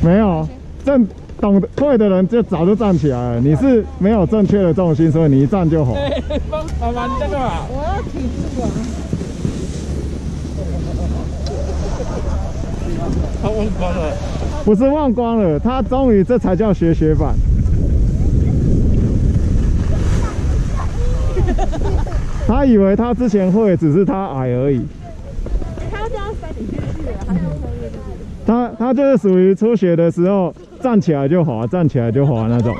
没有，正懂得会的人就早就站起来了。你是没有正确的重心，所以你一站就滑。帮妈妈，你在干嘛？我要体住啊！他忘光了。不是忘光了，他终于这才叫学学板。他以为他之前会，只是他矮而已。他这样塞进去了。他他就是属于初学的时候站起来就滑，站起来就滑那种。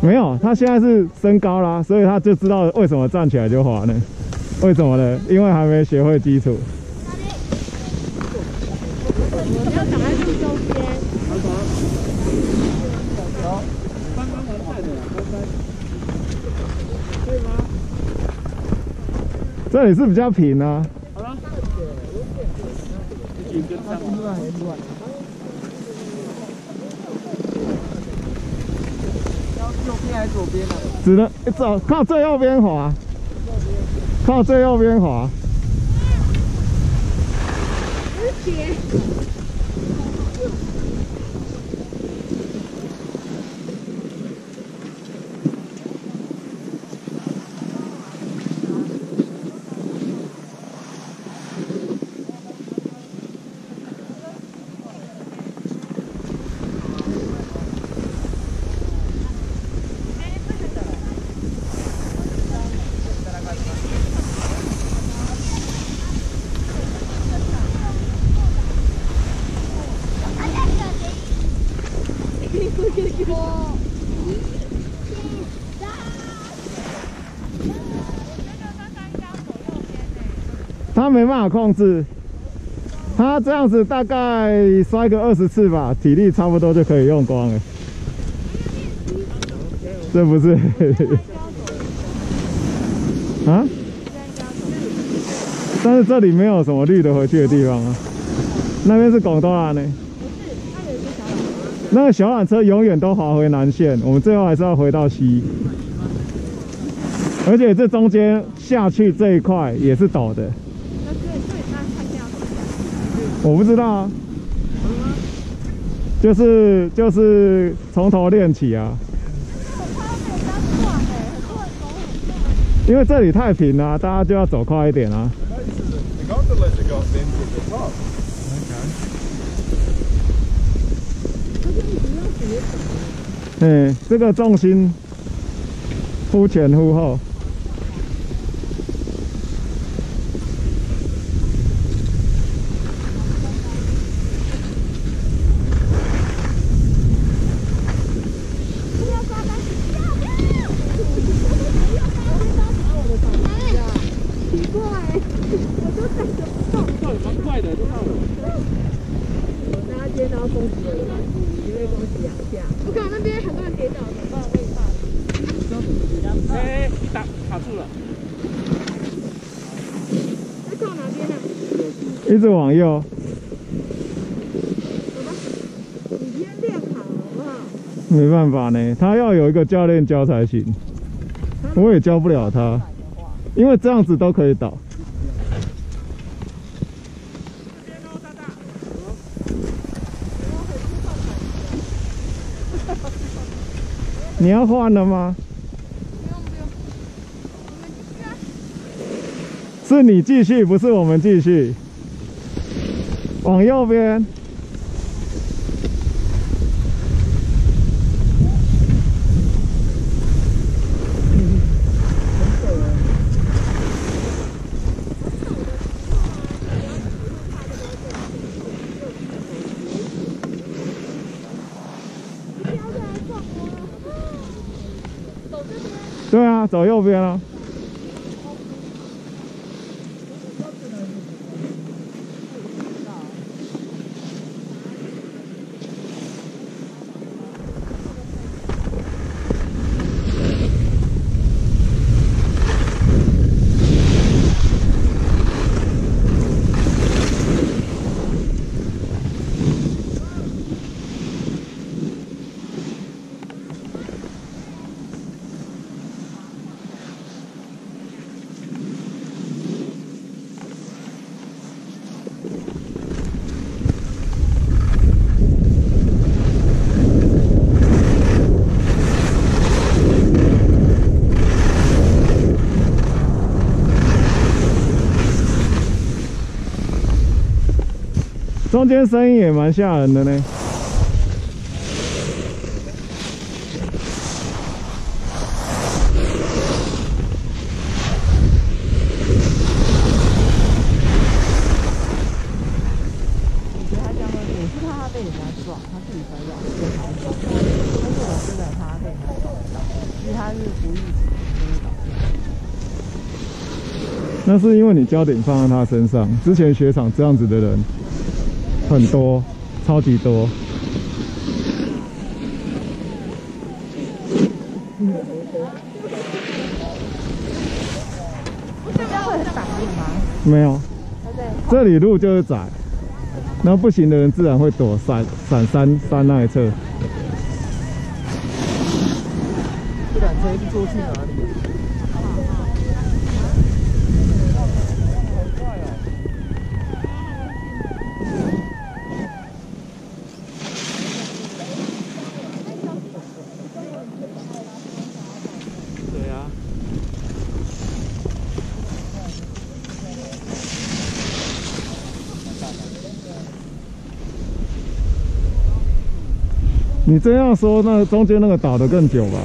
没有，他现在是升高啦，所以他就知道为什么站起来就滑呢？为什么呢？因为还没学会基础。我要挡在路中间。刚刚完赛的，刚刚。可以吗？这里是比较平啊。好了。一跟上。要右边还是左边呢？只能走靠最右边滑，靠最右边滑。没办法控制，他这样子大概摔个二十次吧，体力差不多就可以用光了。这不是？啊？但是这里没有什么绿的回去的地方啊。那边是广东啊呢。那个小缆车永远都滑回南线，我们最后还是要回到西。而且这中间下去这一块也是陡的。我不知道啊，就是就是从头练起啊。因为这里太平了，大家就要走快一点啊。嗯，这个重心忽前忽后。一直往右。没办法呢，他要有一个教练教才行。我也教不了他，因为这样子都可以倒。你要换了吗？是你继续，不是我们继续。往右边。对啊，走右边啊。为他是不预期就会导致。那是因为你焦点放在他身上。之前雪场这样子的人很多，超级多。这样会很挡路吗？没有，这里路就是窄，那不行的人自然会躲闪闪山山那一侧。这辆车是坐去哪里？你这样说，那中间那个打得更久吧？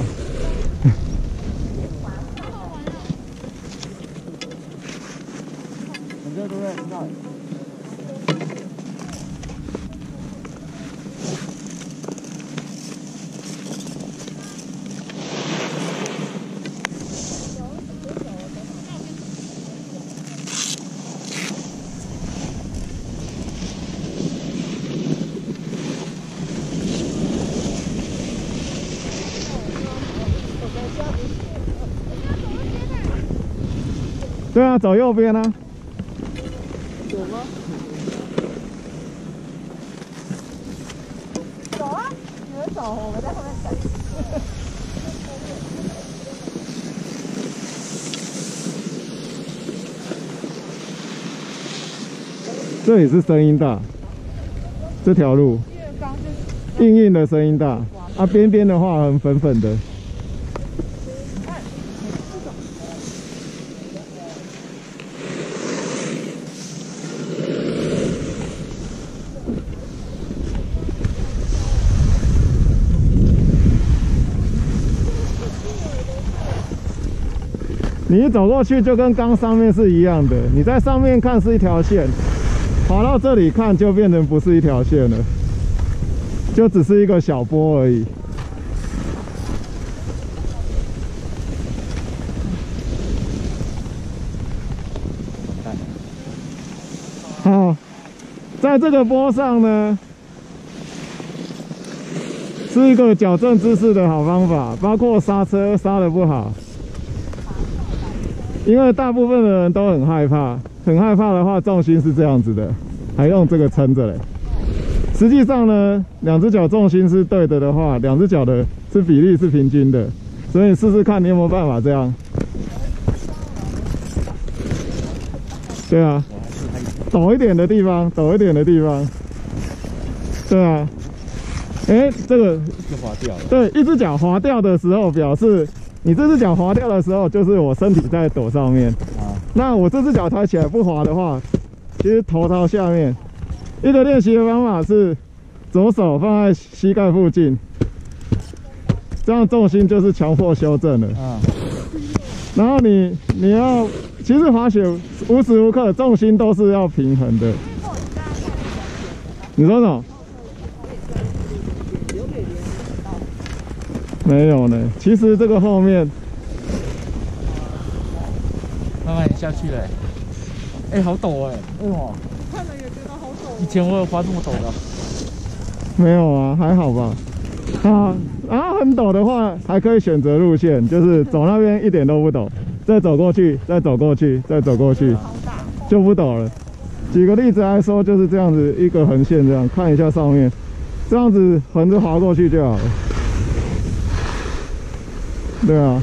啊，走右边啊。走啊！你们走，我们在后面等。这里是声音大，这条路硬硬的声音大，啊边边的话很粉粉的。你一走过去就跟刚上面是一样的，你在上面看是一条线，跑到这里看就变成不是一条线了，就只是一个小波而已。好，在这个波上呢，是一个矫正姿势的好方法，包括刹车刹的不好。因为大部分的人都很害怕，很害怕的话，重心是这样子的，还用这个撑着嘞。实际上呢，两只脚重心是对的的话，两只脚的是比例是平均的，所以你试试看你有没有办法这样。对啊，陡一点的地方，陡一点的地方。对啊，哎，这个就滑掉了。对，一只脚滑掉的时候，表示你这只脚滑掉的时候，就是我身体在抖上面。啊，那我这只脚抬起来不滑的话，其实头朝下面。一个练习的方法是，左手放在膝盖附近，这样重心就是强迫修正了。啊，然后你你要，其实滑雪无时无刻重心都是要平衡的。你说什么？没有呢，其实这个后面慢慢下去了。哎、好陡哎、为什么？看了也觉得好陡。以前我有滑这么陡的。没有啊，还好吧。啊，然后很陡的话，还可以选择路线，就是走那边一点都不陡，再走过去，再走过去，再走过去，就不陡了。举个例子来说，就是这样子一个横线，这样看一下上面，这样子横着滑过去就好了。对啊！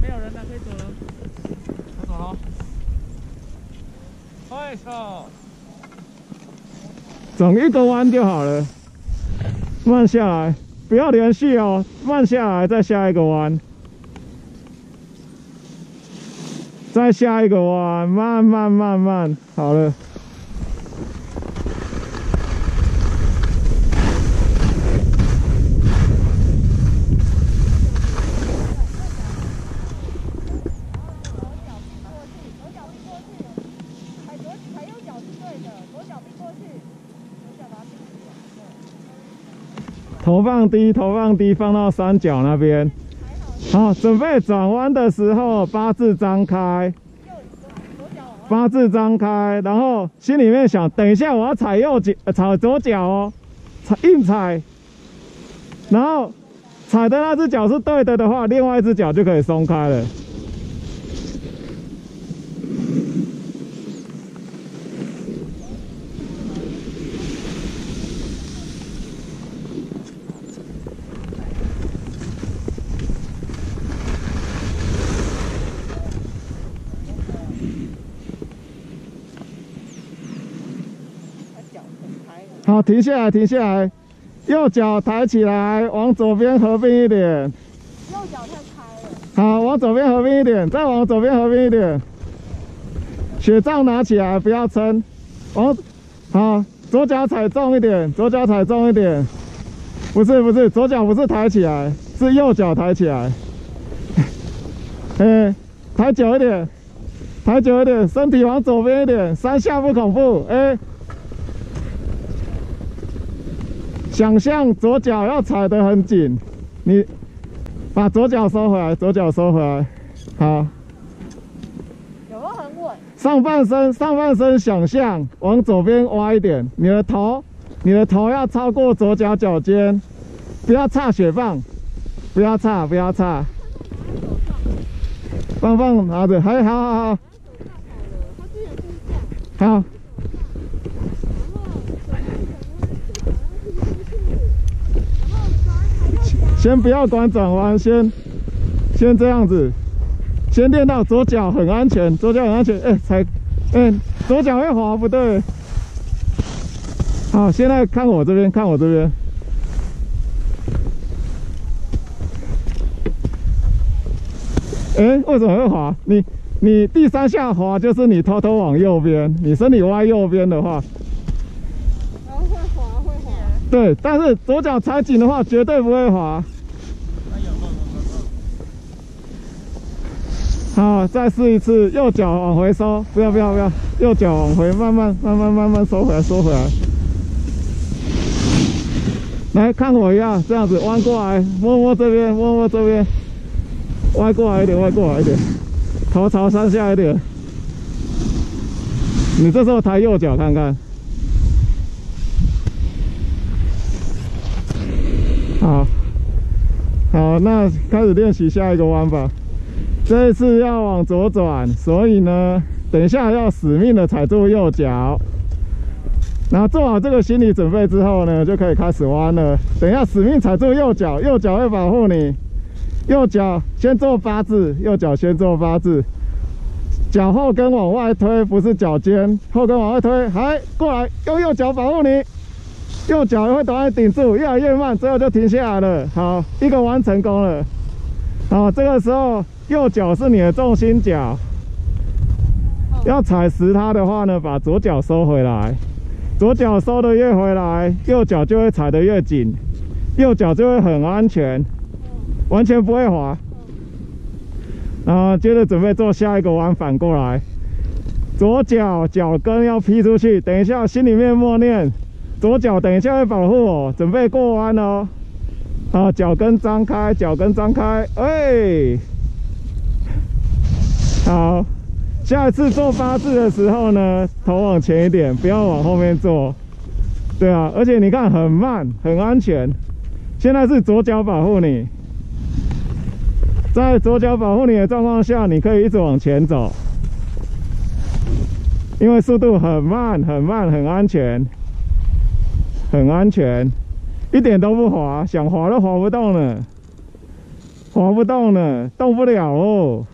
没有人了，可以走了。我走了。快走！整一个弯就好了，慢下来，不要连续哦，慢下来再下一个弯，再下一个弯，慢慢慢慢，好了。头放低，头放低，放到三角那边。好，准备转弯的时候，八字张开，八字张开，然后心里面想，等一下我要踩右脚，踩左脚哦，踩硬踩，然后踩的那只脚是对的的话，另外一只脚就可以松开了。停下来，停下来，右脚抬起来，往左边合并一点。右脚太开了，好，往左边合并一点，再往左边合并一点。雪杖拿起来，不要撑。往好，左脚踩重一点，左脚踩重一点。不是不是，左脚不是抬起来，是右脚抬起来。哎，抬久一点，抬久一点，身体往左边一点，三下不恐怖。哎，想象左脚要踩得很紧，你把左脚收回来，左脚收回来，好。有没有很稳？上半身，上半身想象往左边挖一点，你的头，你的头要超过左脚脚尖，不要差雪棒，不要差，不要差。棒棒拿着，还好好好，好。先不要管转弯，先先这样子，先练到左脚很安全，左脚很安全。哎、踩，哎、左脚会滑，不对。好，现在看我这边，看我这边。哎、为什么会滑？你你第三下滑就是你偷偷往右边，你身体歪右边的话，然后会滑会滑，对，但是左脚踩紧的话，绝对不会滑。好，再试一次，右脚往回收，不要不要不要，右脚往回，慢慢慢慢慢慢收回来，收回来。来看我一样，这样子弯过来，摸摸这边，摸摸这边，歪过来一点，歪过来一点，头朝山下一点。你这时候抬右脚看看。好，好，那开始练习下一个弯吧。这一次要往左转，所以呢，等一下要死命的踩住右脚。然后做好这个心理准备之后呢，就可以开始弯了。等一下死命踩住右脚，右脚会保护你。右脚先做八字，右脚先做八字，脚后跟往外推，不是脚尖，后跟往外推，还过来，用右脚保护你。右脚会短按顶住，越来越慢，最后就停下来了。好，一个弯成功了。好，这个时候右脚是你的重心脚，要踩实它的话呢，把左脚收回来，左脚收的越回来，右脚就会踩得越紧，右脚就会很安全，完全不会滑。然后接着准备做下一个弯，反过来，左脚脚跟要劈出去，等一下心里面默念，左脚等一下会保护我，准备过弯哦。啊，脚跟张开，脚跟张开，哎，好，下一次做八字的时候呢，头往前一点，不要往后面坐。对啊，而且你看很慢，很安全。现在是左脚保护你，在左脚保护你的状况下，你可以一直往前走，因为速度很慢，很慢，很安全，很安全。一点都不滑，想滑都滑不动了，滑不动了，动不了哦。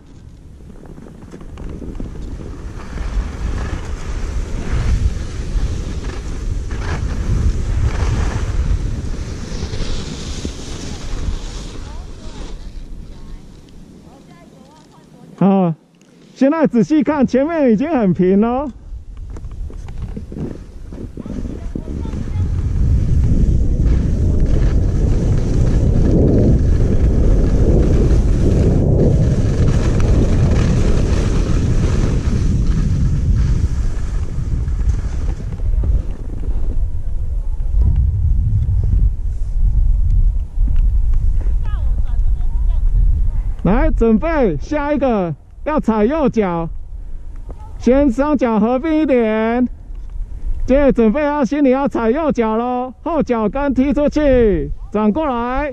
现在仔细看前面已经很平了来准备下一个。要踩右脚，先双脚合并一点。接着准备要心里要踩右脚喽，后脚跟踢出去，转过来。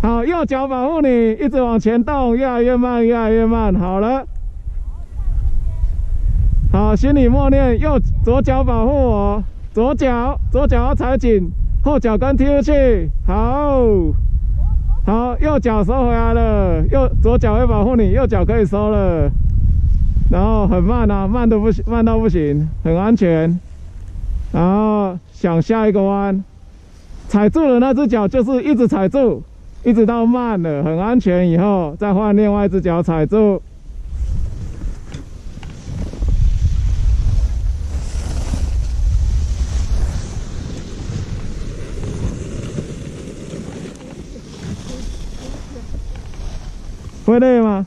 好，右脚保护你，一直往前动，越来越慢，越来越慢。好了。好，心里默念右左脚保护我，左脚左脚要踩紧，后脚跟踢出去。好，好，右脚收回来了，右左脚会保护你，右脚可以收了。然后很慢啊，慢都不行，慢到不行，很安全。然后想下一个弯，踩住了那只脚就是一直踩住，一直到慢了，很安全以后再换另外一只脚踩住。会累吗？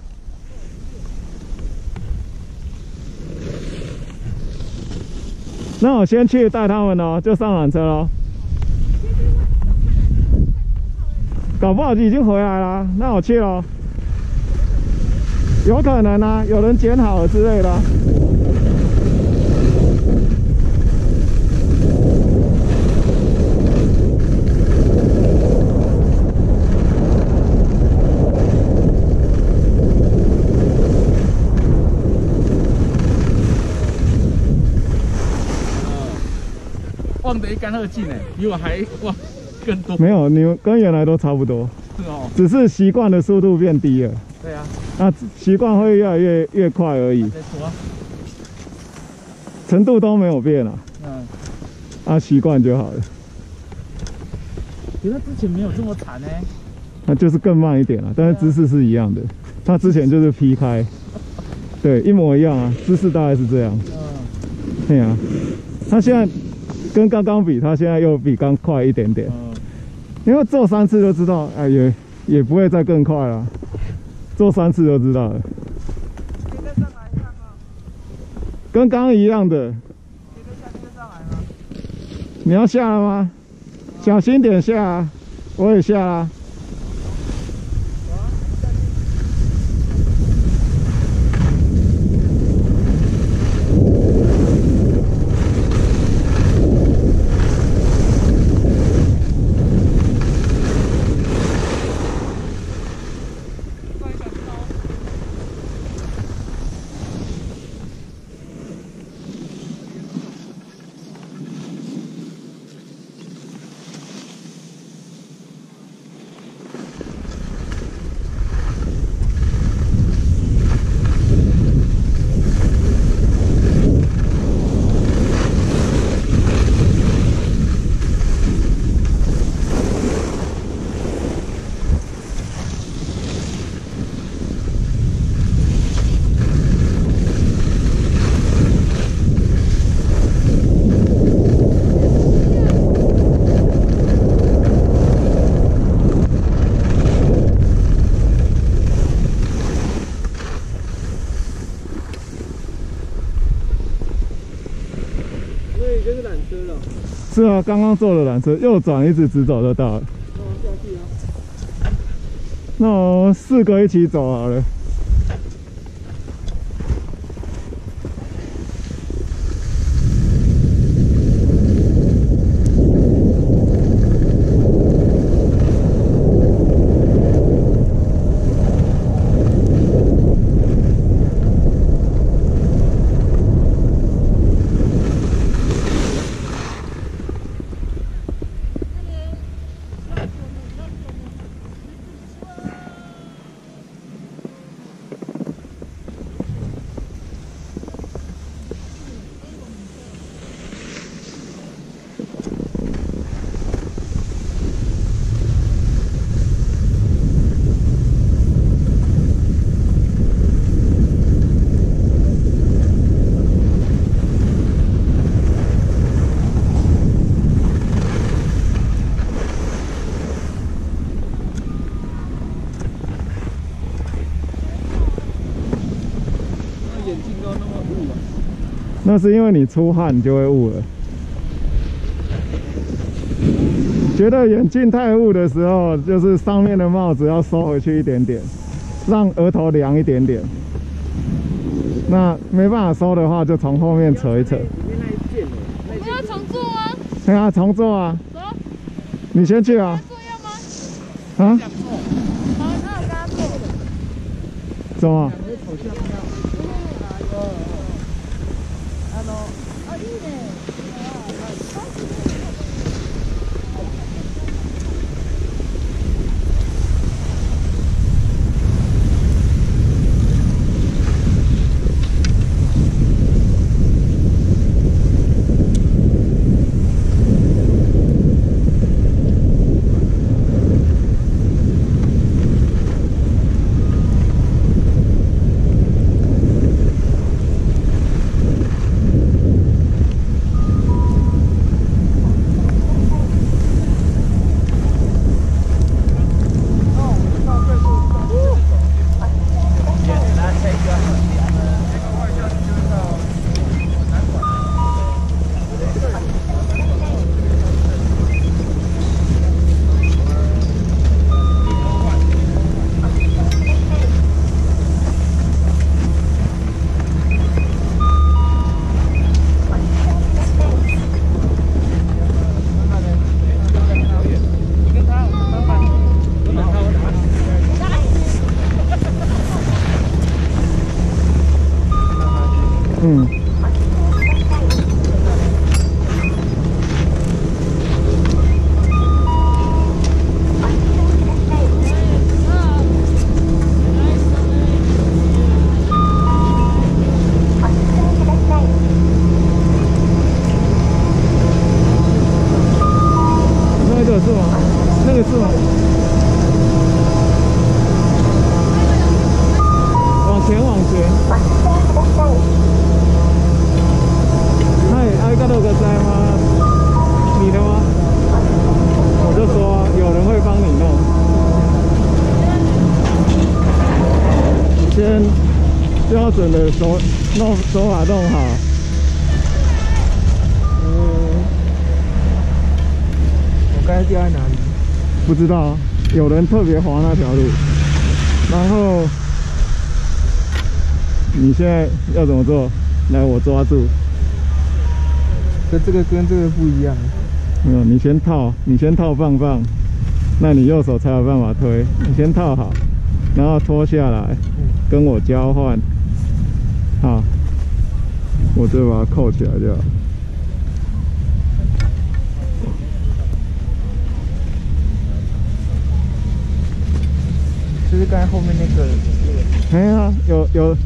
那我先去带他们哦，就上缆车喽。搞不好已经回来了，那我去喽。有可能啊，有人捡好了之类的。忘得一干二净哎，比我还忘更多。没有，你们跟原来都差不多，是哦，只是习惯的速度变低了。对啊，那习惯会越来越越快而已，没错啊，程度都没有变啊。嗯，啊，习惯就好了。原来之前没有这么惨呢。那就是更慢一点了，但是姿势是一样的。他之前就是劈开，对，一模一样啊，姿势大概是这样。嗯，对啊，他现在跟刚刚比，他现在又比刚快一点点。嗯，因为做三次就知道，哎，也也不会再更快了。做三次就知道了。跟刚刚一样的。你要下了吗？小心点下啊！我也下啦。所以就是缆车了，是啊，刚刚坐了缆车，右转一直直走就到了。那我下去啊。那我们四个一起走好了。眼镜都那么雾啊。那是因为你出汗你就会雾了。觉得眼镜太雾的时候，就是上面的帽子要收回去一点点。让额头凉一点点。那没办法收的话，就从后面扯一扯。我们要重做吗？对啊，重做啊，走，你先去啊。做要吗？啊？好，那我跟他做。怎么？准的手弄手法弄好。嗯，我刚才掉在哪里？不知道，有人特别滑那条路，然后你现在要怎么做？来，我抓住。这这个跟这个不一样。没有，你先套，你先套放放，那你右手才有办法推。你先套好，然后脱下来，跟我交换。好，我再把它扣起来就好。就是刚才后面那个那个。哎呀，有有，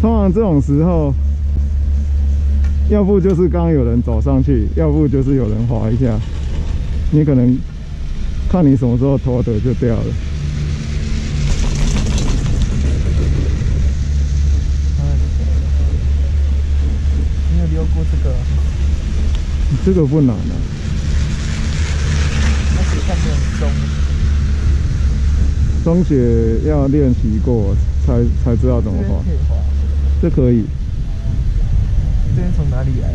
通常这种时候，要不就是刚刚有人走上去，要不就是有人滑一下，你可能看你什么时候脱的就掉了。你有溜过这个？这个不难啊，那血看起来很松。中雪要练习过才才知道怎么滑这边可，以滑。这可以。这边从哪里来？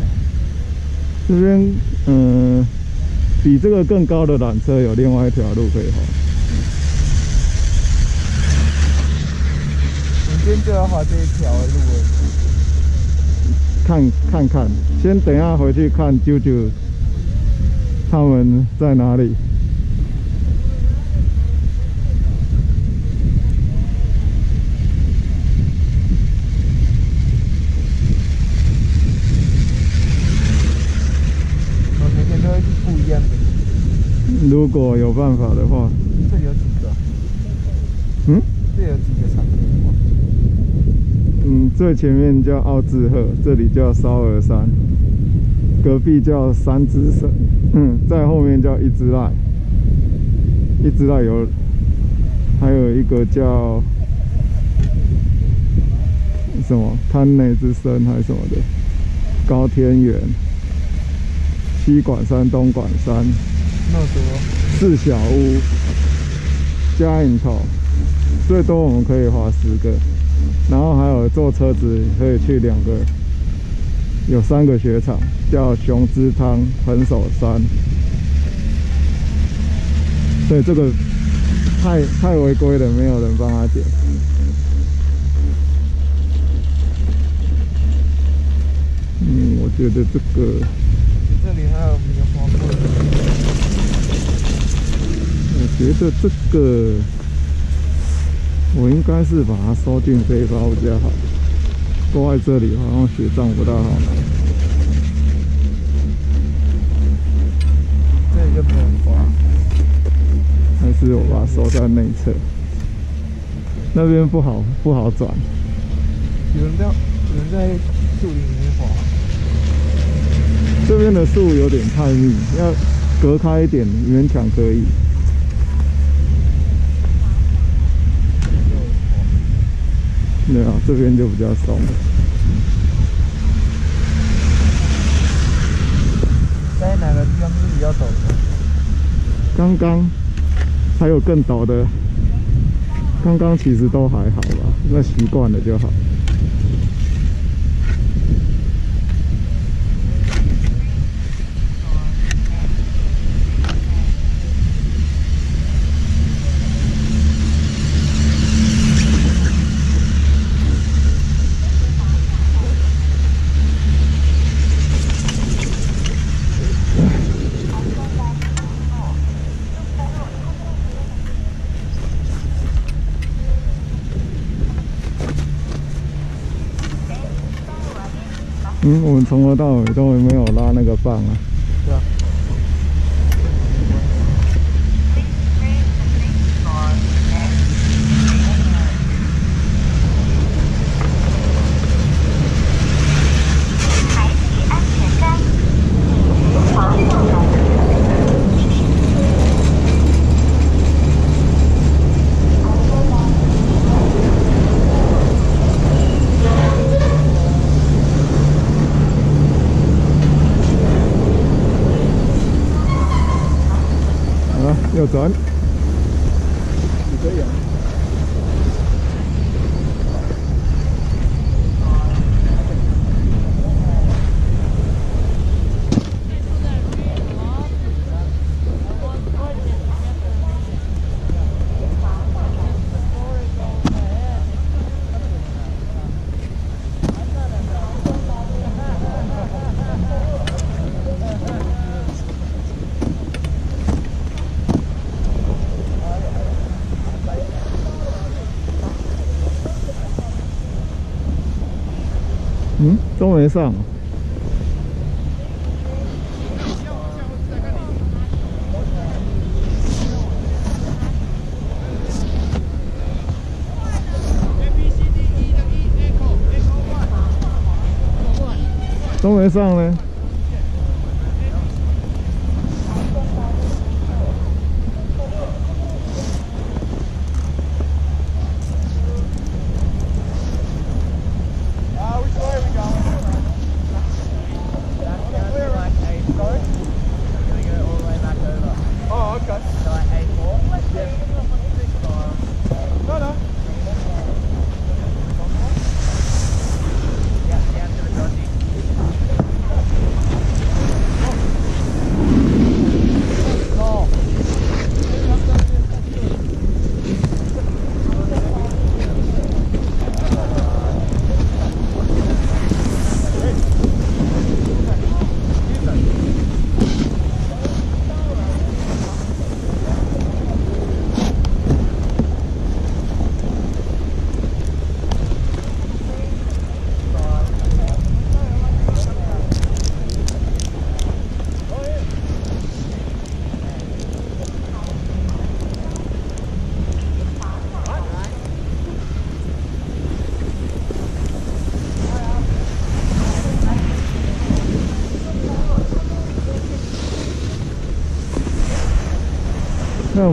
这边嗯，比这个更高的缆车有另外一条路可以滑。我们今天就要滑这一条路了。看看看，先等一下回去看舅舅他们在哪里。我每天都不一样的。如果有办法的话，这里有几个？嗯这里有几个场地？嗯，最前面叫奥志贺，这里叫烧鹅山，隔壁叫三之神，嗯，在后面叫一之濑，一之濑有，还有一个叫什么滩内之森还是什么的，高天原，西管山、东管山，那什么。四小屋，加引头，最多我们可以划十个，然后还有坐车子可以去两个，有三个雪场，叫雄姿汤、横手山。对，这个太太违规了，没有人帮他点。嗯，我觉得这个。这里还有没有花木？我觉得这个。我应该是把它收进背包比较好。挂在这里好像雪仗不大好拿。这里就没有花。还是我把它收在内侧，那边不好不好转。有人在有人在树林里面滑，这边的树有点太密，要隔开一点，勉强可以。对啊，这边就比较松。在哪个地方是比较陡的？刚刚还有更陡的，刚刚其实都还好吧，那习惯了就好。嗯，我们从头到尾都没有拉那个棒啊。好了，右转。你可以啊。嗯，都没上。都没上嘞。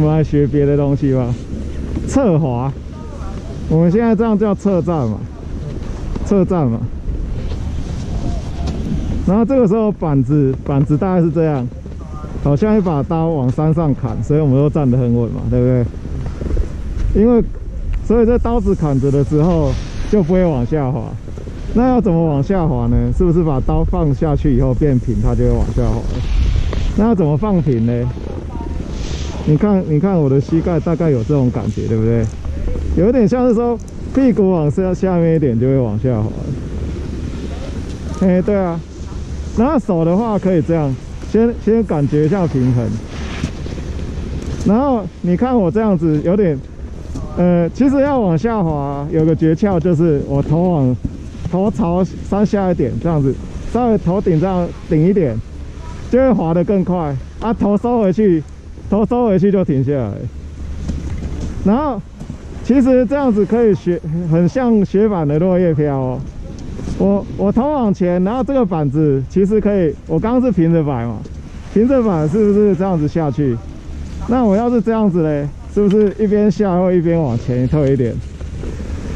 我们来学别的东西吧。侧滑，我们现在这样叫侧站嘛，侧站嘛。然后这个时候板子板子大概是这样，好像一把刀往山上砍，所以我们都站得很稳嘛，对不对？因为所以在刀子砍着的时候就不会往下滑。那要怎么往下滑呢？是不是把刀放下去以后变平，它就会往下滑？那要怎么放平呢？你看，你看我的膝盖大概有这种感觉，对不对？有点像是说屁股往下下面一点就会往下滑。哎，对啊，然后手的话可以这样，先先感觉一下平衡。然后你看我这样子有点，呃，其实要往下滑有个诀窍，就是我头往头朝山下一点，这样子，稍微头顶这样顶一点，就会滑得更快。啊，头收回去，头收回去就停下来。然后其实这样子可以学，很像雪板的落叶飘哦。我我头往前，然后这个板子其实可以，我刚刚是平着摆嘛，平着摆是不是这样子下去？那我要是这样子嘞，是不是一边下或一边往前退一点？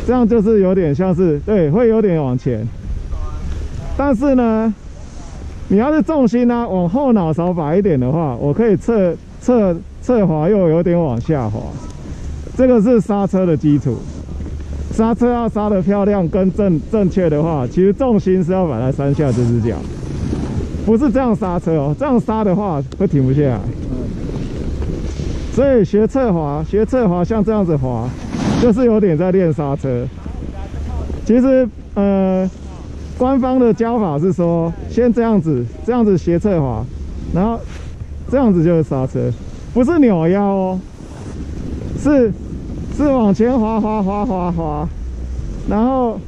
这样就是有点像是对，会有点往前。但是呢，你要是重心呢往后脑勺摆一点的话，我可以侧侧侧滑又有点往下滑。这个是刹车的基础，刹车要刹得漂亮跟正正确的话，其实重心是要摆在山下这只脚，不是这样刹车哦，这样刹的话会停不下来。所以学侧滑，学侧滑像这样子滑，就是有点在练刹车。其实，呃，官方的教法是说，先这样子，这样子斜侧滑，然后这样子就是刹车，不是扭腰哦，是是往前滑滑滑滑滑，然后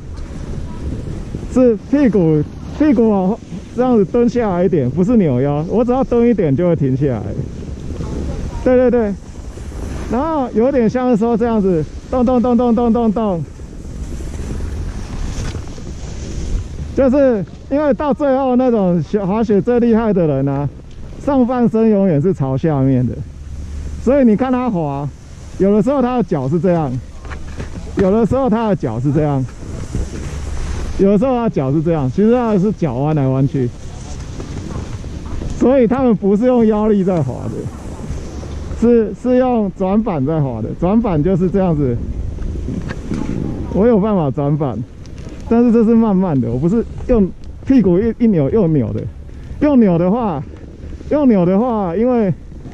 是屁股屁股往后这样子蹲下来一点，不是扭腰，我只要蹲一点就会停下来。对对对，然后有点像是说这样子，动动动动动动动，就是因为到最后那种滑雪最厉害的人呢、上半身永远是朝下面的，所以你看他滑，有的时候他的脚是这样，有的时候他的脚是这样，有的时候他脚是这样，其实他是脚弯来弯去，所以他们不是用腰力在滑的。是是用转板在滑的，转板就是这样子。我有办法转板，但是这是慢慢的，我不是用屁股一一扭又扭的。用扭的话，用扭的话，因为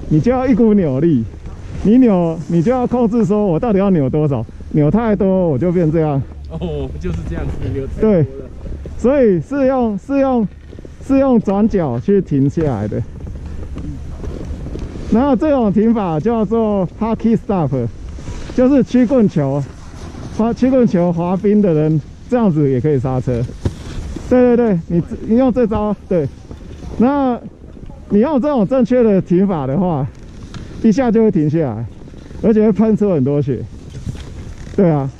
你就要一股扭力，你扭你就要控制，说我到底要扭多少，扭太多我就变这样。哦，就是这样子，扭太多对。所以是用是用是用转脚去停下来的。然后这种停法叫做 hockey stop，就是曲棍球，滑曲棍球滑冰的人这样子也可以刹车。对对对，你你用这招对，那你用这种正确的停法的话，一下就会停下来，而且会喷出很多血。对啊。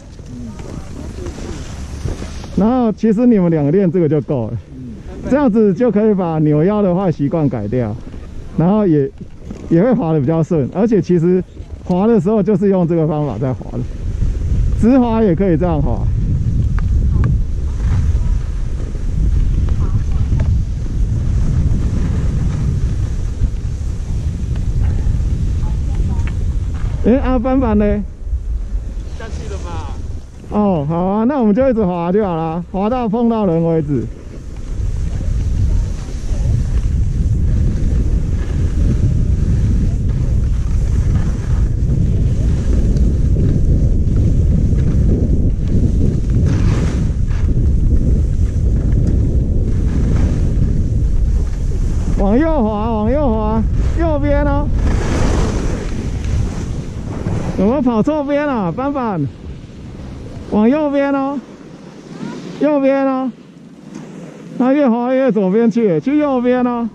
然后其实你们两个练这个就够了，这样子就可以把扭腰的坏习惯改掉，然后也也会滑的比较顺，而且其实滑的时候就是用这个方法在滑的，直滑也可以这样滑。哎，阿帆帆呢？下去了吧？哦，好啊，那我们就一直滑就好了，滑到碰到人为止。往右滑，往右滑，右边哦。有没有跑错边了、帆帆？往右边哦，右边哦。他越滑越左边去，去右边哦。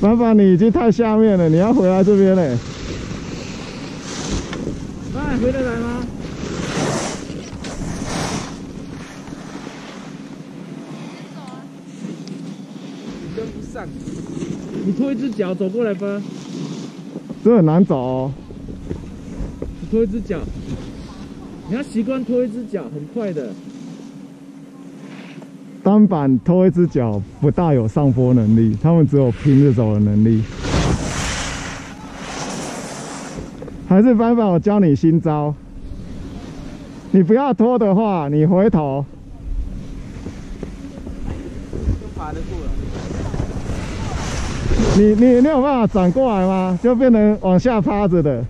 凡凡，你已经太下面了，你要回来这边嘞。哎，回得来吗？你跟不上，你拖一只脚走过来吧。这很难走哦。你拖一只脚，你要习惯拖一只脚，很快的。单板拖一只脚不大有上坡能力，他们只有拼着走的能力。还是帆帆，我教你新招。你不要拖的话，你回头，都爬得过了。你你你有办法转过来吗？就变成往下趴着的，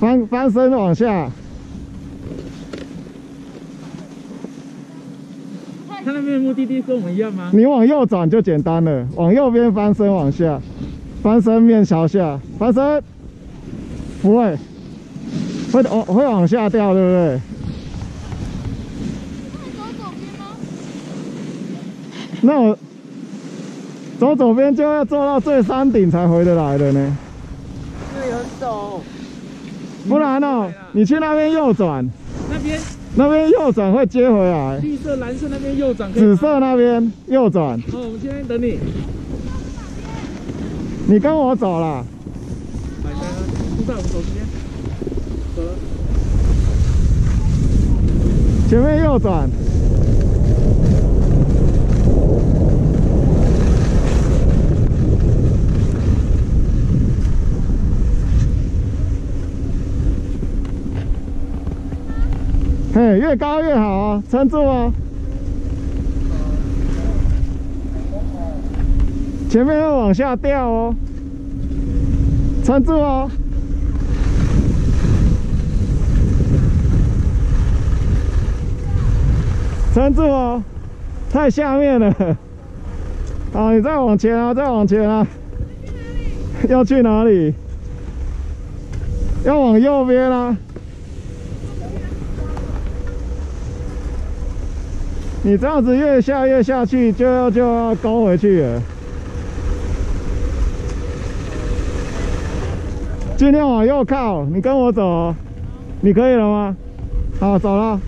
翻翻身往下。他那边的目的地跟我们一样吗？你往右转就简单了，往右边翻身往下，翻身面朝下，翻身，不会，会往会往下掉，对不对？走左边吗？那我走左边就要坐到最山顶才回得来的呢，因为有走，不然哦，你去那边右转，那边那边右转会接回来，绿色、蓝色那边右转紫色那边右转，哦，我们这边等你。你跟我走啦。在我们手这边。走了。前面右转。嘿，越高越好啊，撑住哦。前面要往下掉哦，撑住哦。撑住哦，太下面了。啊，你再往前啊，再往前啊。要去哪里？要往右边啊。你这样子越下越下去，就要就要勾回去了。尽量往右靠，你跟我走，你可以了吗？好，走了。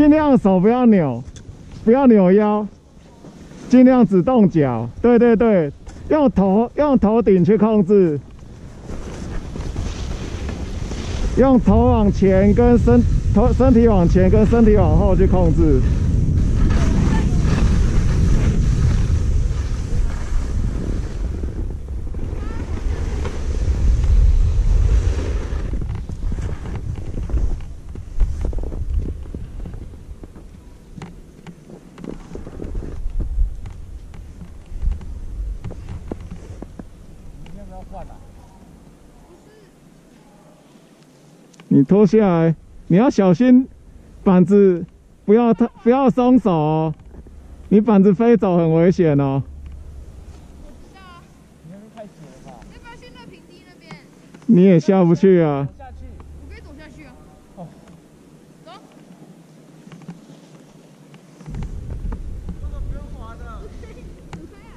尽量手不要扭，不要扭腰，尽量只动脚。对对对，用头用头顶去控制，用头往前跟身头身体往前跟身体往后去控制。你脱下来，你要小心板子，不要太不要松手哦。你板子飞走很危险哦。我知道啊。你那边太斜了吧？要不要去那平地那边？你也下不去啊。下去。我可以走下去啊。哦。走。这个不用滑的。走开啊！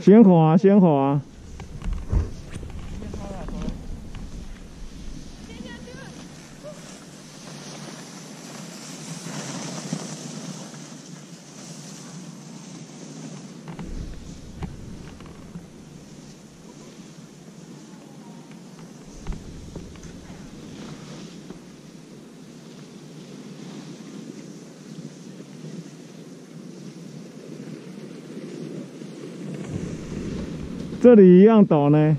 先滑，先滑。这里一样陡呢。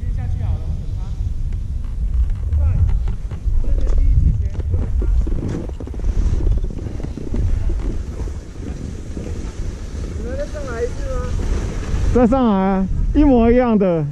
先下去好了，我等他。快，这边第一季节，我等他。你们再上来一次吗？在上海，一模一样的。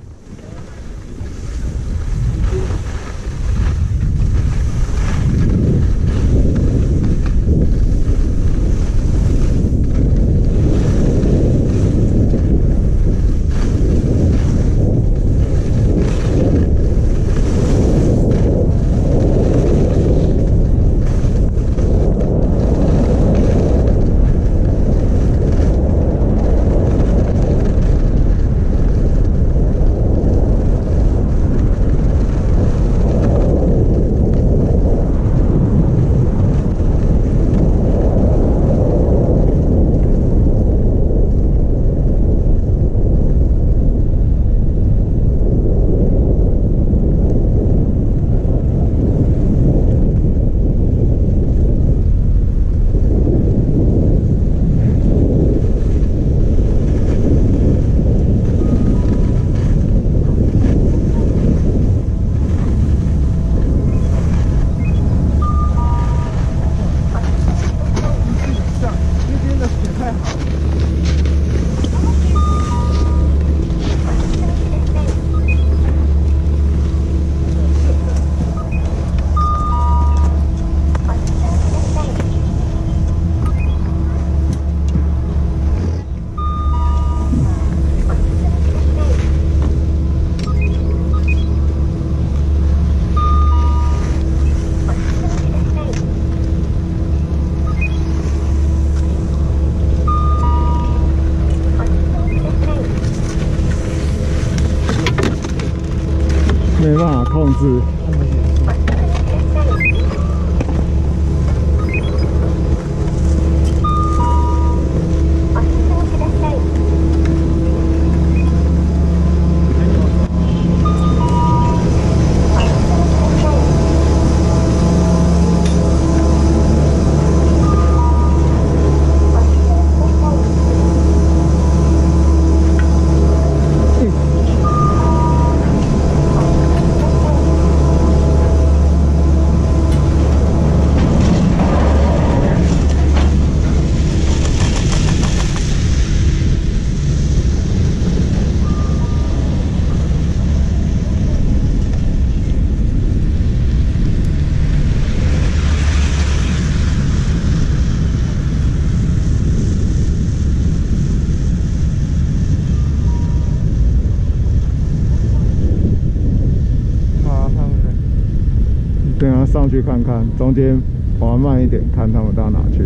去看看，中间滑慢一点，看他们到哪去。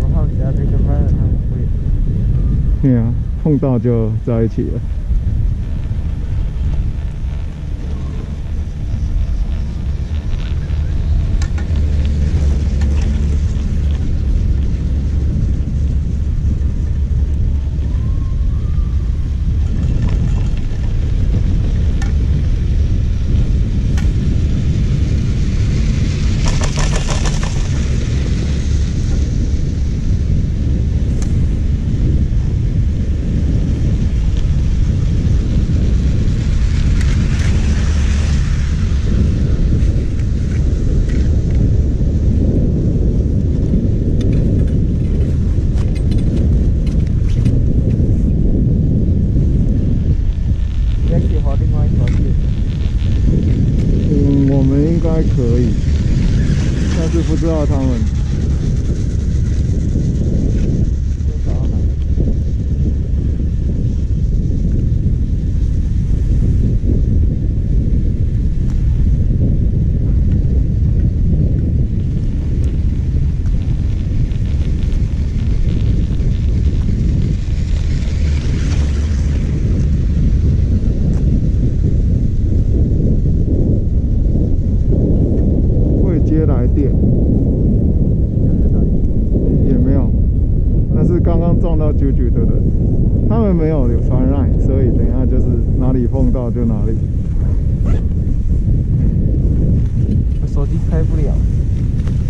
我好奇啊，这个班他们会。对啊，碰到就在一起了。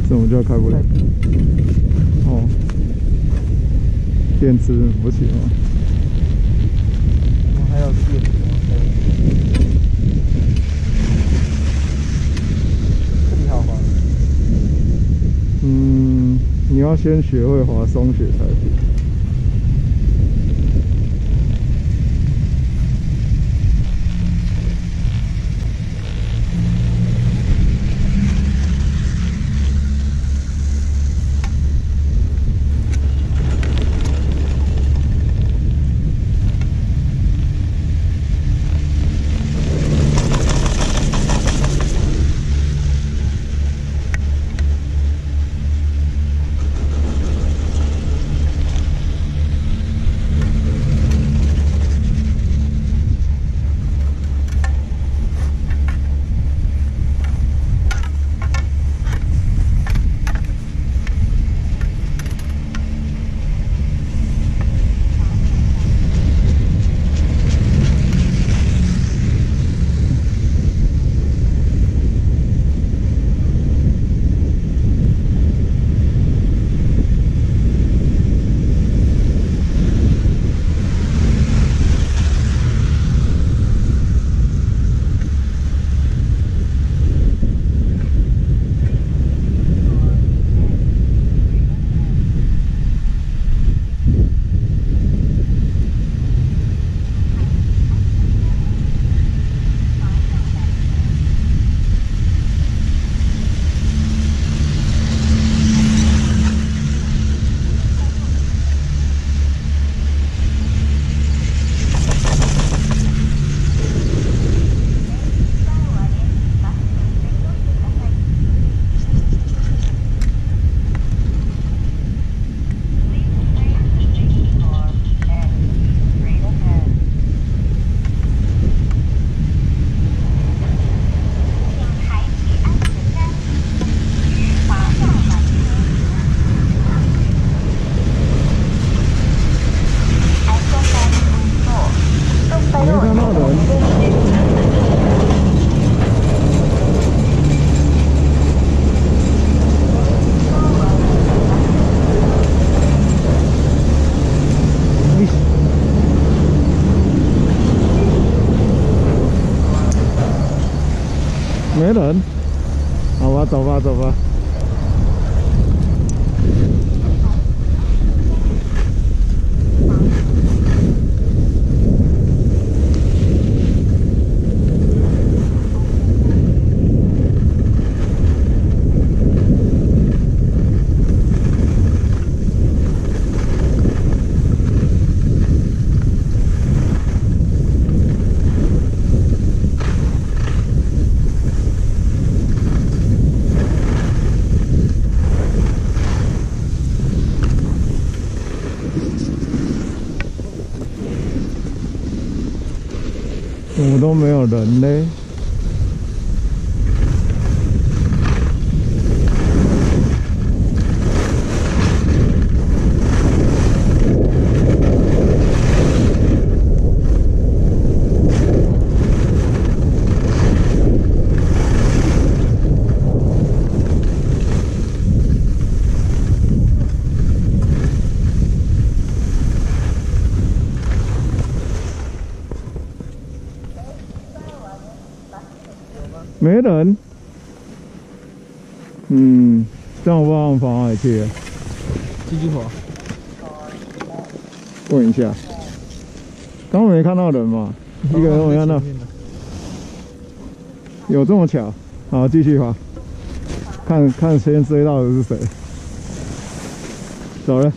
什么叫开不了？哦，电池不行了？我还有电，这里好滑。嗯，你要先学会滑松雪才行。都没有人嘞？没人。嗯，这样我不知道他们跑哪里去了。继续滑。问一下，刚刚没看到人嘛？一个人都没看到，有这么巧？好，继续滑，看看先追到的是谁。走了。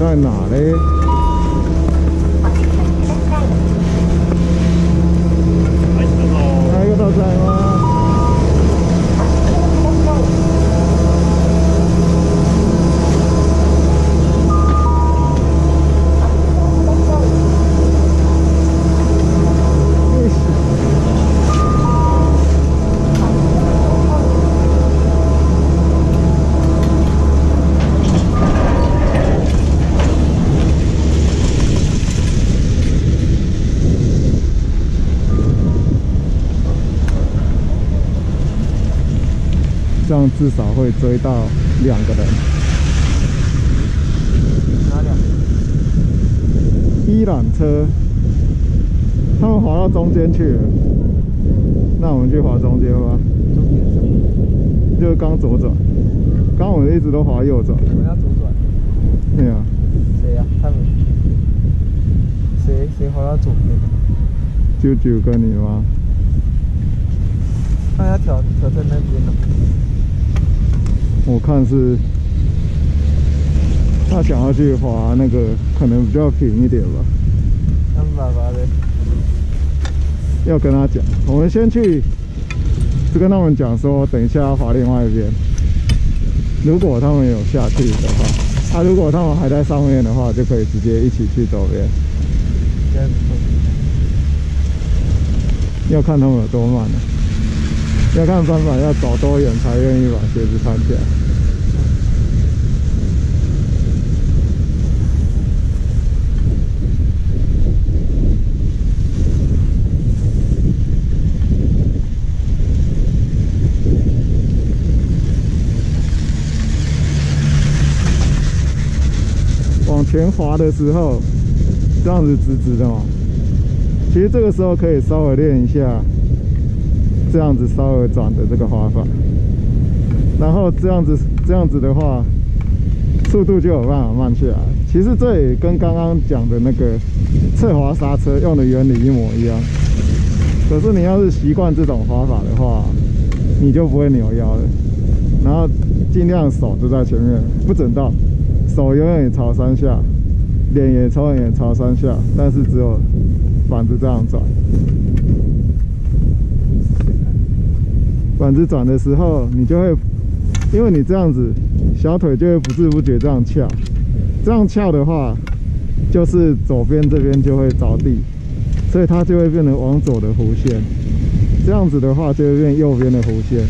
在哪嘞？至少会追到两个人。哪两？伊朗车，他们滑到中间去了。那我们去滑中间吧，中间什么？就是刚左转。刚我们一直都滑右转。我们要左转。对啊，谁呀、他们？谁谁滑到左边？啾啾跟你吗？他要调调在那边呢。我看是他想要去滑那个，可能比较平一点吧。他爸爸的。要跟他讲，我们先去，就跟他们讲说，等一下要滑另外一边。如果他们有下去的话，啊，如果他们还在上面的话，就可以直接一起去左边。要看他们有多慢呢、要看帆板要走多远才愿意把鞋子穿起来。往前滑的时候，这样子直直的嘛，其实这个时候可以稍微练一下，这样子稍微转的这个滑法，然后这样子这样子的话，速度就有办法慢下来。其实这也跟刚刚讲的那个侧滑刹车用的原理一模一样。可是你要是习惯这种滑法的话，你就不会扭腰了。然后尽量手就在前面，不准动，手永远也朝山下，脸也永远朝山下，但是只有板子这样转。板子转的时候，你就会，因为你这样子，小腿就会不知不觉这样翘，这样翘的话，就是左边这边就会着地，所以它就会变成往左的弧线。这样子的话，就会变右边的弧线。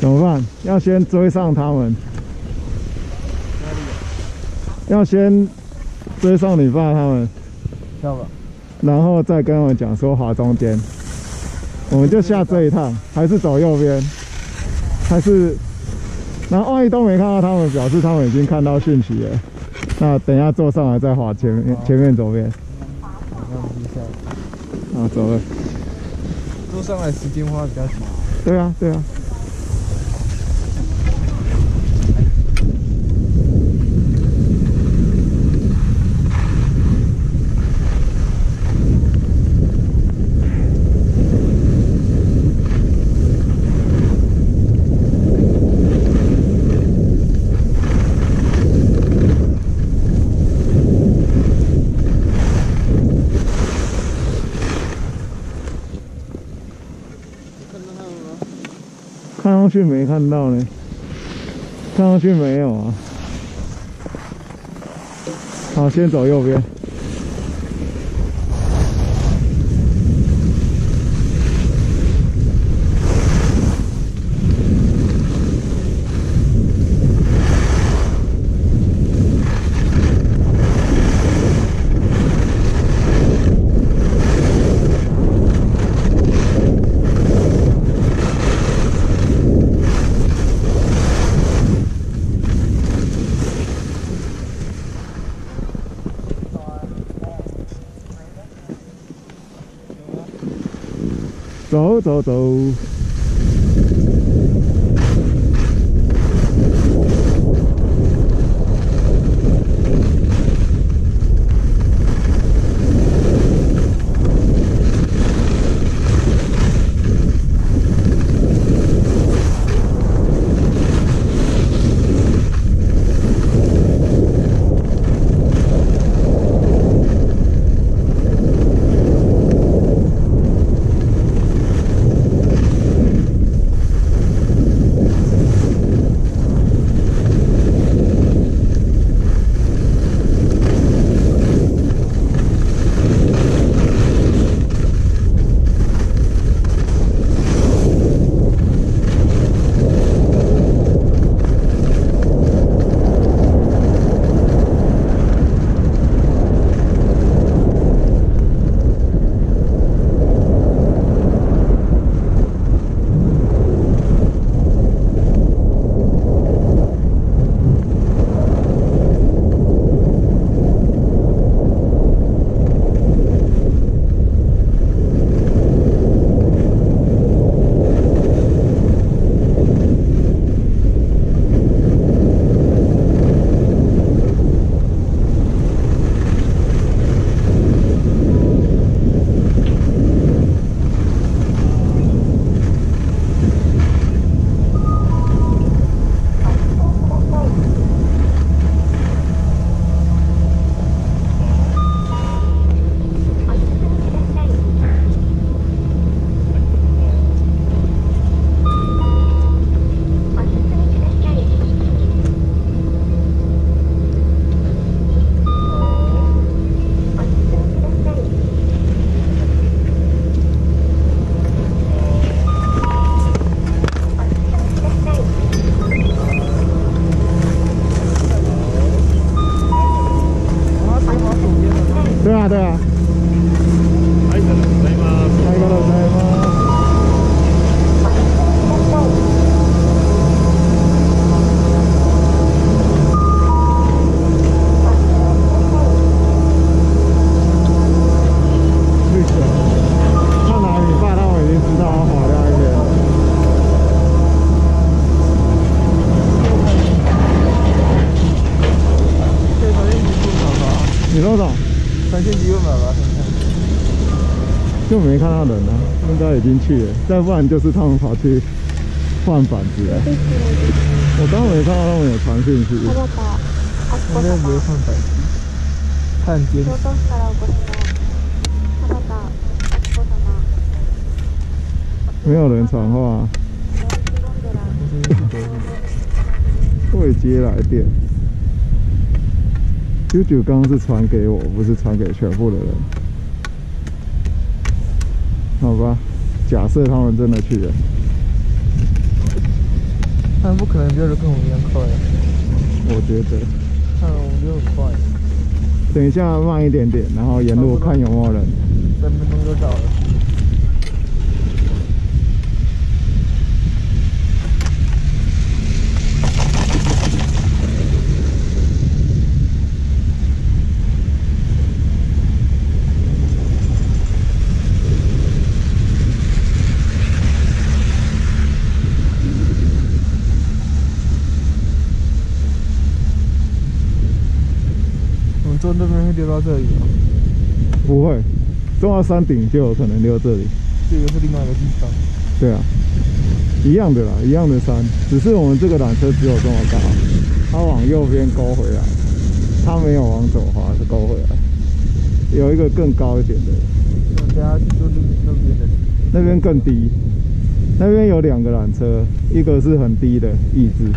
怎么办？要先追上他们。要先追上你爸他们。然后再跟我们讲说滑中间。我们就下这一趟，还是走右边，还是？然后万一都没看到他们，表示他们已经看到讯息了。那等一下坐上来再滑前面，前面左边。啊，走了。坐上来时间花比较久。对啊，对啊。去没看到呢，看上去没有啊。好，先走右边。Tchau, tchau. 你多少？三千几百吧，三千。就没看到人了，应该已经去了，再不然就是他们跑去 换板子了。我刚没看到他们有传讯息。应该不是换板子，探监。没有人传话。未接来电。九九刚刚是传给我，不是传给全部的人。好吧，假设他们真的去了，他们不可能溜得跟我们一样快，我觉得看我们溜很快，等一下慢一点点，然后沿路看有没有人。三分钟就到了。到这里吗？不会，走到山顶就有可能溜这里。这个是另外一个地方。对啊，一样的啦，一样的山，只是我们这个缆车只有这么高，它往右边勾回来，它没有往左滑，是勾回来。有一个更高一点的，我们等下去坐那那边的。那边更低，那边有两个缆车，一个是很低的意志，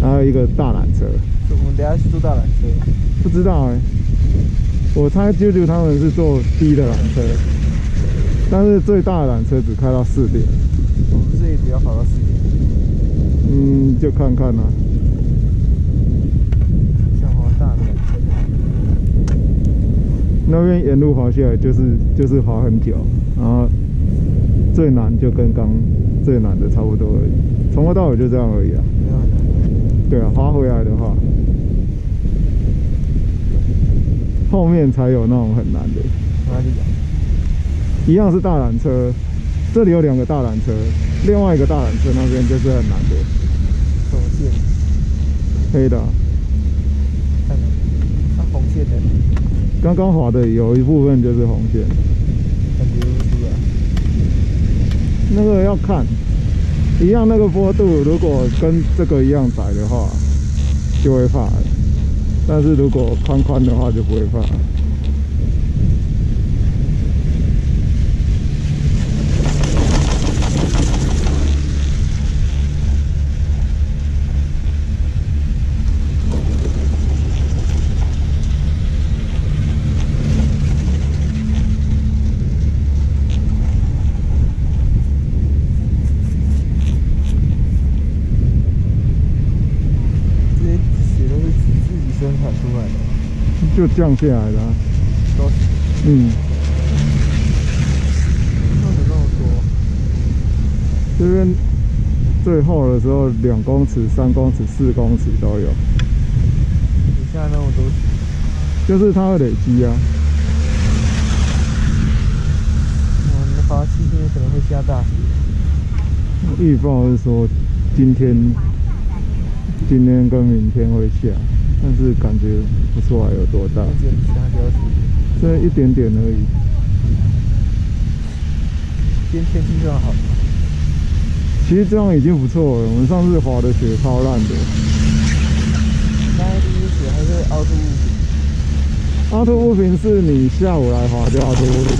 还有一个大缆车，我们等下去坐大缆车。不知道哎、我猜啾啾他们是坐低的缆车，但是最大的缆车只开到四点，我们这里只要跑到四点，嗯，就看看啦、想滑大的缆车。那边沿路滑下来就是就是滑很久，然后最难就跟刚最难的差不多而已，从头到尾就这样而已啊。对啊，滑回来的话，后面才有那种很难的，哪里啊？一样是大缆车，这里有两个大缆车，另外一个大缆车那边就是很难的，什么线？黑的啊、看看，那红线呢？刚刚滑的有一部分就是红线，感觉不出来。那个要看，一样那个坡度，如果跟这个一样窄的话，就会怕；但是如果宽宽的话，就不会放。这些血都是自己生产出来的，就降下来了啊、都是嗯？这边最厚的时候两公尺、三公尺、四公尺都有，你下那么多血，就是它会累积啊。我们的发气现在可能会下大雪。预报是说今天、今天跟明天会下，但是感觉不出来有多大。这一点点而已。今天天气这样好，其实这样已经不错了。我们上次滑的雪超烂的，刚才第一雪还是凹凸不平，凹凸不平是你下午来滑就凹凸不平，